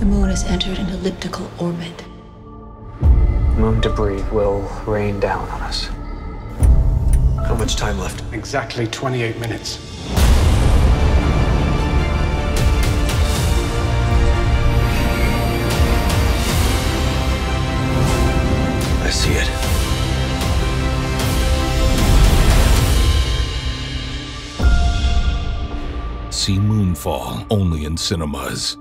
The moon has entered an elliptical orbit. Moon debris will rain down on us. How much time left? Exactly 28 minutes. I see it. See Moonfall only in cinemas.